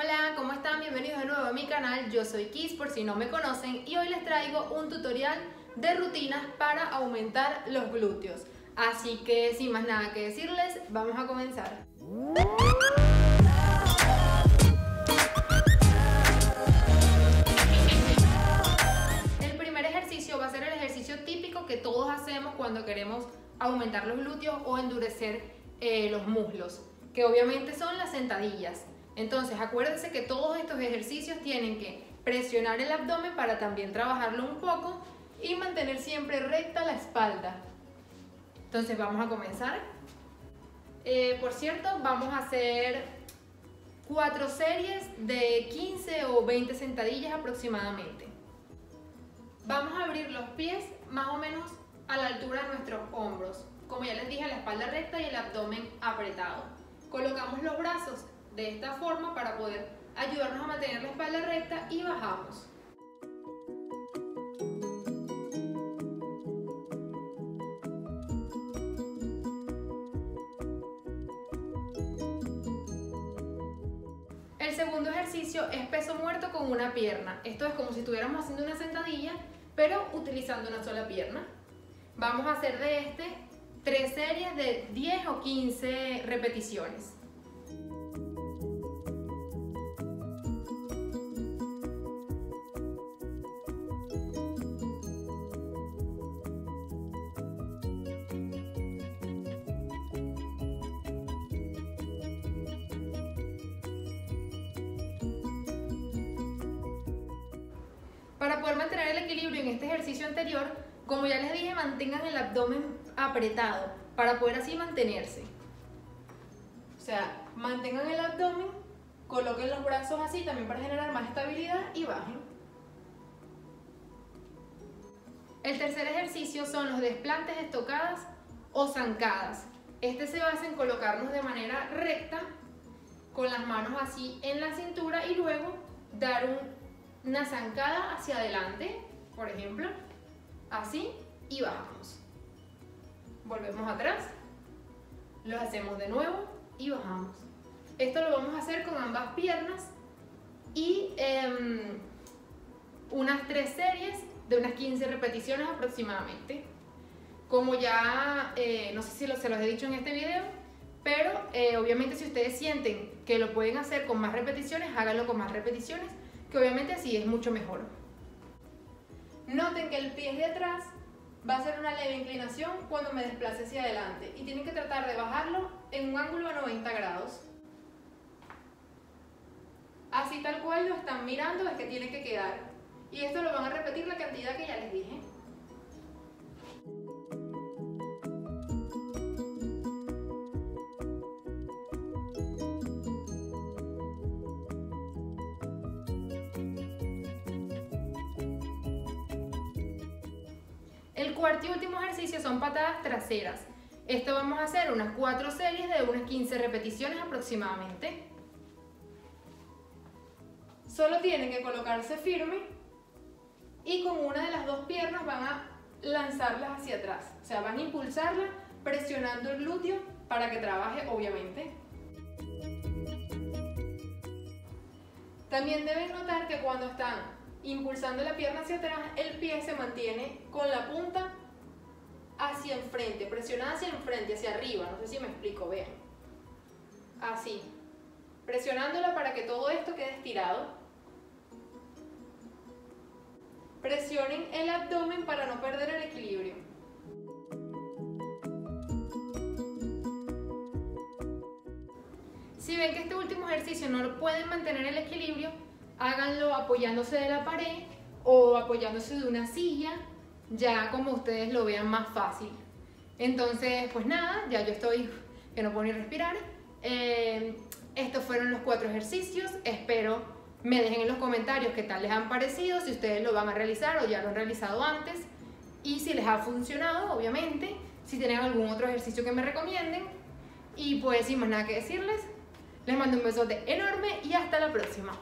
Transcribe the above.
Hola, ¿cómo están? Bienvenidos de nuevo a mi canal, yo soy Kiss por si no me conocen y hoy les traigo un tutorial de rutinas para aumentar los glúteos. Así que sin más nada que decirles, vamos a comenzar. El primer ejercicio va a ser el ejercicio típico que todos hacemos cuando queremos aumentar los glúteos o endurecer eh, los muslos, que obviamente son las sentadillas. Entonces, acuérdense que todos estos ejercicios tienen que presionar el abdomen para también trabajarlo un poco y mantener siempre recta la espalda. Entonces, vamos a comenzar. Eh, por cierto, vamos a hacer cuatro series de 15 o 20 sentadillas aproximadamente. Vamos a abrir los pies más o menos a la altura de nuestros hombros. Como ya les dije, la espalda recta y el abdomen apretado. Colocamos los brazos de esta forma para poder ayudarnos a mantener la espalda recta y bajamos. El segundo ejercicio es peso muerto con una pierna. Esto es como si estuviéramos haciendo una sentadilla, pero utilizando una sola pierna. Vamos a hacer de este tres series de 10 o 15 repeticiones. En este ejercicio anterior, como ya les dije, mantengan el abdomen apretado para poder así mantenerse. O sea, mantengan el abdomen, coloquen los brazos así también para generar más estabilidad y bajen. El tercer ejercicio son los desplantes estocadas o zancadas. Este se basa en colocarnos de manera recta con las manos así en la cintura y luego dar un una zancada hacia adelante, por ejemplo, así, y bajamos. Volvemos atrás, lo hacemos de nuevo y bajamos. Esto lo vamos a hacer con ambas piernas y em, unas tres series de unas 15 repeticiones aproximadamente. Como ya, eh, no sé si se los he dicho en este video, pero eh, obviamente si ustedes sienten que lo pueden hacer con más repeticiones, háganlo con más repeticiones que obviamente así es mucho mejor. Noten que el pie de atrás va a ser una leve inclinación cuando me desplace hacia adelante y tienen que tratar de bajarlo en un ángulo de 90 grados. Así tal cual lo están mirando es que tiene que quedar. Y esto lo van a repetir la cantidad que ya les dije. Cuarto y último ejercicio son patadas traseras. Esto vamos a hacer unas 4 series de unas 15 repeticiones aproximadamente. Solo tienen que colocarse firme y con una de las dos piernas van a lanzarlas hacia atrás. O sea, van a impulsarla presionando el glúteo para que trabaje obviamente. También deben notar que cuando están impulsando la pierna hacia atrás, el pie se mantiene con la punta hacia enfrente, presionada hacia enfrente, hacia arriba, no sé si me explico, vean. Así, presionándola para que todo esto quede estirado. Presionen el abdomen para no perder el equilibrio. Si ven que este último ejercicio no lo pueden mantener el equilibrio, háganlo apoyándose de la pared o apoyándose de una silla, ya como ustedes lo vean más fácil. Entonces, pues nada, ya yo estoy que no puedo ni respirar. Eh, estos fueron los cuatro ejercicios. Espero me dejen en los comentarios qué tal les han parecido, si ustedes lo van a realizar o ya lo han realizado antes y si les ha funcionado, obviamente, si tienen algún otro ejercicio que me recomienden. Y pues sin más nada que decirles, les mando un besote enorme y hasta la próxima.